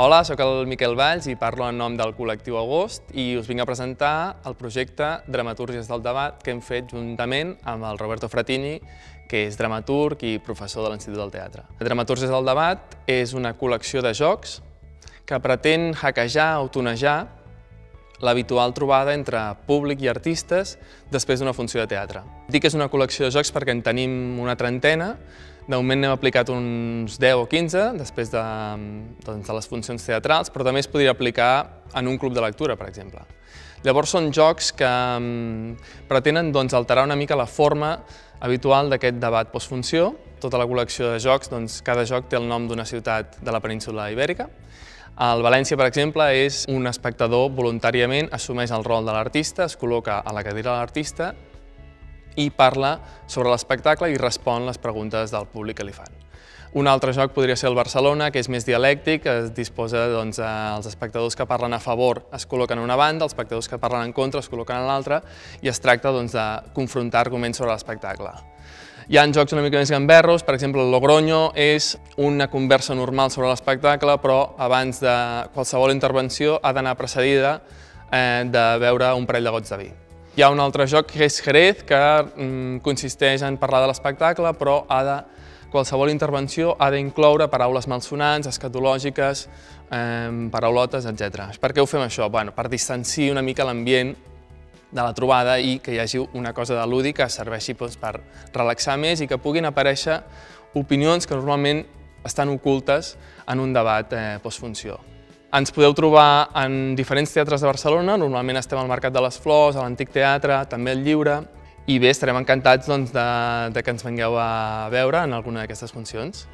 Hola, sóc el Miquel Valls i parlo en nom del col·lectiu Agost i us vinc a presentar el projecte Dramatúrgies del debat que hem fet juntament amb el Roberto Fratini, que és dramaturg i professor de l'Institut del Teatre. Dramatúrgies del debat és una col·lecció de jocs que pretén hackejar o tonejar l'habitual trobada entre públic i artistes després d'una funció de teatre. Dic que és una col·lecció de jocs perquè en tenim una trentena, de moment n'hem aplicat uns 10 o 15 després de, doncs, de les funcions teatrals, però també es podria aplicar en un club de lectura, per exemple. Llavors són jocs que mm, pretenen doncs, alterar una mica la forma habitual d'aquest debat postfunció. Tota la col·lecció de jocs, doncs, cada joc té el nom d'una ciutat de la península ibèrica, el València, per exemple, és un espectador voluntàriament assumeix el rol de l'artista, es col·loca a la cadira de l'artista i parla sobre l'espectacle i respon les preguntes del públic que li fan. Un altre joc podria ser el Barcelona, que és més dialèctic, es disposa doncs, els espectadors que parlen a favor es col·loquen en una banda, els espectadors que parlen en contra es col·loquen en l'altra i es tracta doncs, de confrontar arguments sobre l'espectacle. Hi ha jocs una mica més gamberros, per exemple el Logroño és una conversa normal sobre l'espectacle, però abans de qualsevol intervenció ha d'anar precedida eh, de beure un parell de gots de vi. Hi ha un altre joc que és Jerez, que mm, consisteix en parlar de l'espectacle, però ha de, qualsevol intervenció ha d'incloure paraules malsonants, escatològiques, eh, paraulotes, etc. Per què ho fem això? Bueno, per distanciar una mica l'ambient de la trobada i que hi hagi una cosa de lúdic que serveixi doncs, per relaxar més i que puguin aparèixer opinions que normalment estan ocultes en un debat eh, postfunció. Ens podeu trobar en diferents teatres de Barcelona, normalment estem al Mercat de les Flors, a l'Antic Teatre, també al Lliure, i bé, estarem encantats doncs, de, de que ens vengueu a veure en alguna d'aquestes funcions.